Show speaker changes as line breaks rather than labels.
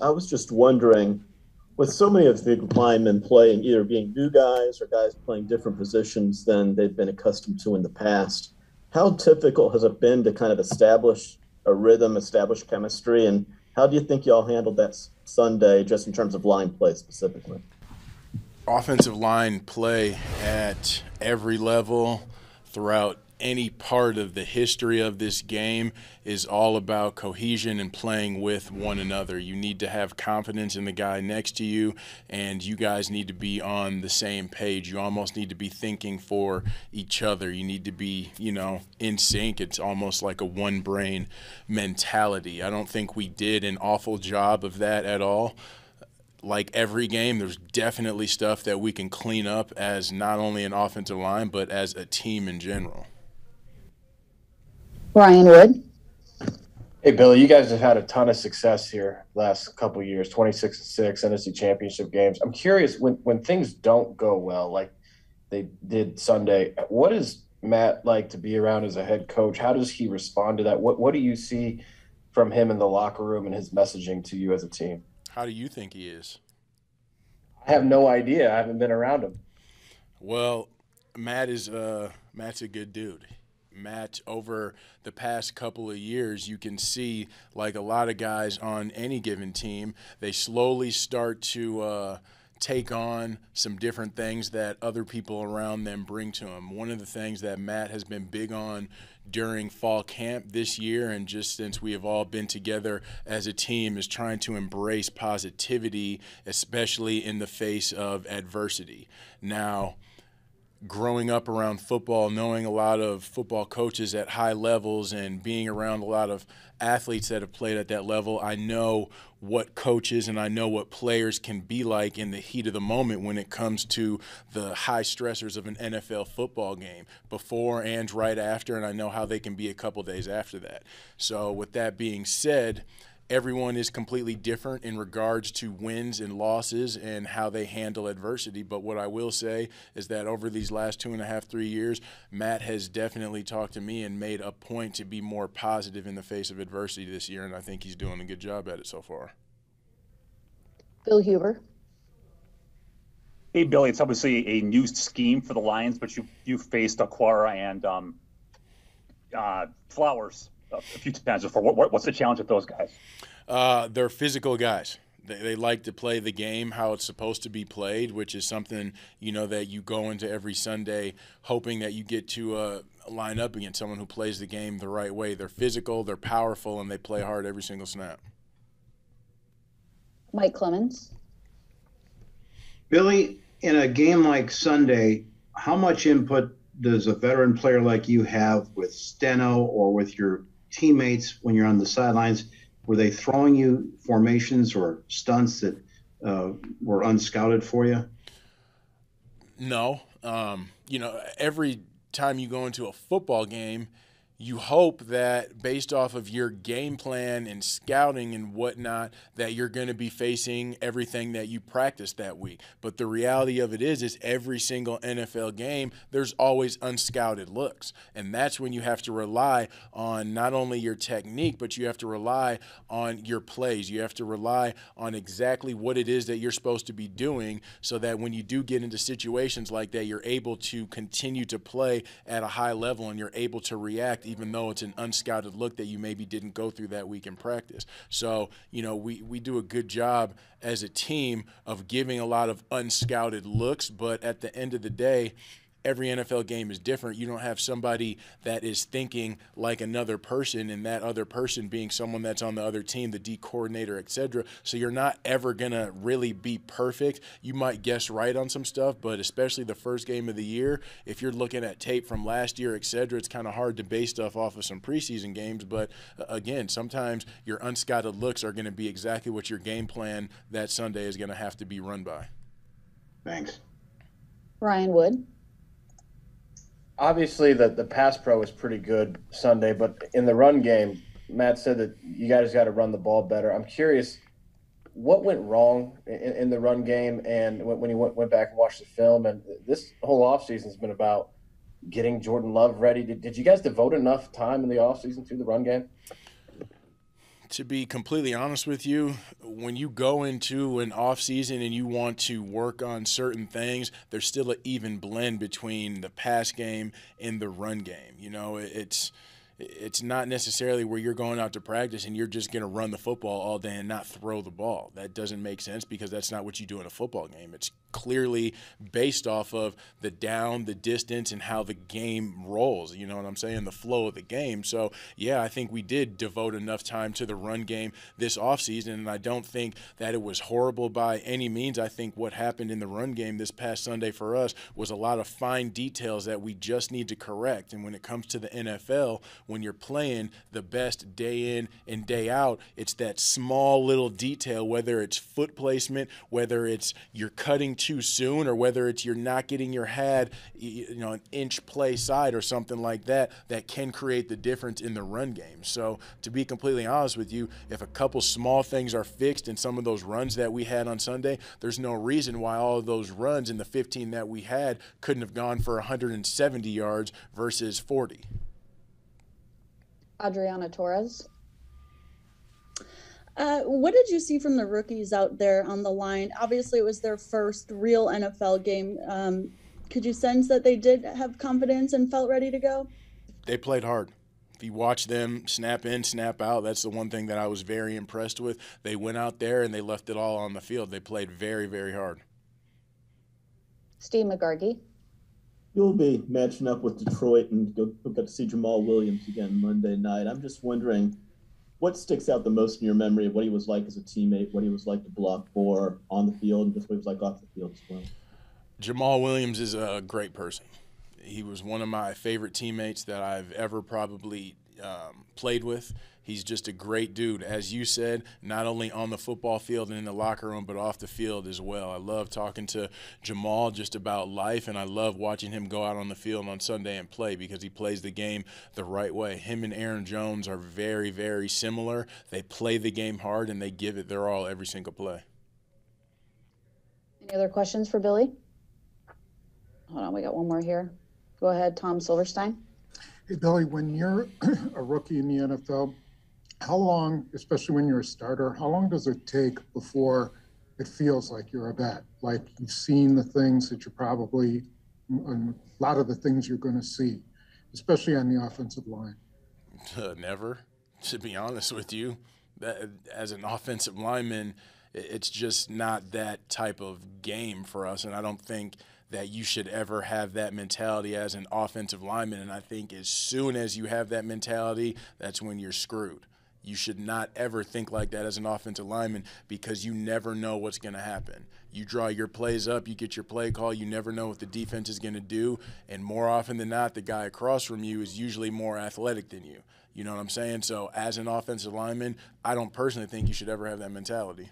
I was just wondering, with so many of the linemen playing either being new guys or guys playing different positions than they've been accustomed to in the past, how difficult has it been to kind of establish a rhythm, establish chemistry, and how do you think y'all handled that Sunday, just in terms of line play specifically?
Offensive line play at every level throughout any part of the history of this game is all about cohesion and playing with one another. You need to have confidence in the guy next to you, and you guys need to be on the same page. You almost need to be thinking for each other. You need to be, you know, in sync. It's almost like a one brain mentality. I don't think we did an awful job of that at all like every game, there's definitely stuff that we can clean up as not only an offensive line, but as a team in general.
Ryan Wood.
Hey Billy, you guys have had a ton of success here last couple years, 26 and 6 NFC championship games. I'm curious when when things don't go well like they did Sunday, what is Matt like to be around as a head coach? How does he respond to that? What what do you see from him in the locker room and his messaging to you as a team?
How do you think he is?
I have no idea. I haven't been around him.
Well, Matt is uh Matt's a good dude. Matt, over the past couple of years, you can see, like a lot of guys on any given team, they slowly start to uh, take on some different things that other people around them bring to them. One of the things that Matt has been big on during fall camp this year and just since we have all been together as a team is trying to embrace positivity, especially in the face of adversity. Now, growing up around football, knowing a lot of football coaches at high levels, and being around a lot of athletes that have played at that level, I know what coaches and I know what players can be like in the heat of the moment when it comes to the high stressors of an NFL football game before and right after, and I know how they can be a couple days after that. So, with that being said, everyone is completely different in regards to wins and losses and how they handle adversity. But what I will say is that over these last two and a half, three years, Matt has definitely talked to me and made a point to be more positive in the face of adversity this year. And I think he's doing a good job at it so far.
Bill Huber.
Hey, Billy, it's obviously a new scheme for the Lions, but you you faced Okwara and um, uh, Flowers a few times before. What, what's the challenge with those guys?
Uh, they're physical guys. They, they like to play the game how it's supposed to be played, which is something you know that you go into every Sunday hoping that you get to uh, line up against someone who plays the game the right way. They're physical, they're powerful, and they play hard every single snap.
Mike Clemens.
Billy, in a game like Sunday, how much input does a veteran player like you have with Steno or with your teammates when you're on the sidelines? Were they throwing you formations or stunts that uh, were unscouted for you?
No. Um, you know, every time you go into a football game, you hope that based off of your game plan and scouting and whatnot that you're going to be facing everything that you practiced that week. But the reality of it is is every single nfl game there's always unscouted looks. And that's when you have to rely on not only your technique but you have to rely on your plays. You have to rely on exactly what it is that you're supposed to be doing so that when you do get into situations like that you're able to continue to play at a high level and you're able to react even though it's an unscouted look that you maybe didn't go through that week in practice. So, you know, we, we do a good job as a team of giving a lot of unscouted looks, but at the end of the day, every NFL game is different. You don't have somebody that is thinking like another person, and that other person being someone that's on the other team, the D coordinator, etc. So you're not ever gonna really be perfect. You might guess right on some stuff, but especially the first game of the year, if you're looking at tape from last year, etc., it's kind of hard to base stuff off of some preseason games. But uh, again, sometimes your unscouted looks are going to be exactly what your game plan that Sunday is going to have to be run by.
Thanks.
Ryan Wood
obviously the the pass pro was pretty good Sunday, but in the run game, Matt said that you guys got to run the ball better. I'm curious, what went wrong in, in the run game, and when, when you went, went back and watched the film, and this whole offseason has been about getting Jordan Love ready. Did, did you guys devote enough time in the offseason to the run game?
to be completely honest with you, when you go into an off season and you want to work on certain things, there's still an even blend between the pass game and the run game. You know, it's it's not necessarily where you're going out to practice and you're just going to run the football all day and not throw the ball. That doesn't make sense because that's not what you do in a football game. It's clearly based off of the down, the distance, and how the game rolls. You know what I'm saying? The flow of the game. So, yeah, I think we did devote enough time to the run game this offseason, and I don't think that it was horrible by any means. I think what happened in the run game this past Sunday for us was a lot of fine details that we just need to correct. And when it comes to the NFL, when you're playing the best day in and day out, it's that small little detail, whether it's foot placement, whether it's you're cutting too soon, or whether it's you're not getting your head, you know, an inch play side or something like that, that can create the difference in the run game. So, to be completely honest with you, if a couple small things are fixed in some of those runs that we had on Sunday, there's no reason why all of those runs in the 15 that we had couldn't have gone for 170 yards versus 40.
Adriana Torres.
Uh, what did you see from the rookies out there on the line? Obviously, it was their first real NFL game. Um, could you sense that they did have confidence and felt ready to go?
They played hard. If you watch them snap in, snap out, that's the one thing that I was very impressed with. They went out there and they left it all on the field. They played very, very hard.
Steve McGargy.
You'll be matching up with Detroit and you'll, get to see Jamaal Williams again Monday night. I'm just wondering what sticks out the most in your memory of what he was like as a teammate, what he was like to block for on the field, and just what he was like off the field as well.
Jamaal Williams is a great person. He was one of my favorite teammates that I've ever probably um, played with. He's just a great dude, as you said, not only on the football field and in the locker room, but off the field as well. I love talking to Jamaal just about life, and I love watching him go out on the field on Sunday and play because he plays the game the right way. Him and Aaron Jones are very, very similar. They play the game hard and they give it their all every single play.
Any other questions for Billy? Hold on, we got one more here. Go ahead, Tom Silverstein.
Hey, Billy, when you're a rookie in the NFL, how long, especially when you're a starter, how long does it take before it feels like you're a vet? Like you've seen the things that you're probably, a lot of the things you're going to see, especially on the offensive line?
Uh, never, to be honest with you. That, as an offensive lineman, it's just not that type of game for us. And I don't think that you should ever have that mentality as an offensive lineman. And I think as soon as you have that mentality, that's when you're screwed. You should not ever think like that as an offensive lineman because you never know what's going to happen. You draw your plays up, you get your play call, you never know what the defense is going to do. And more often than not, the guy across from you is usually more athletic than you. You know what I'm saying? So, as an offensive lineman, I don't personally think you should ever have that mentality.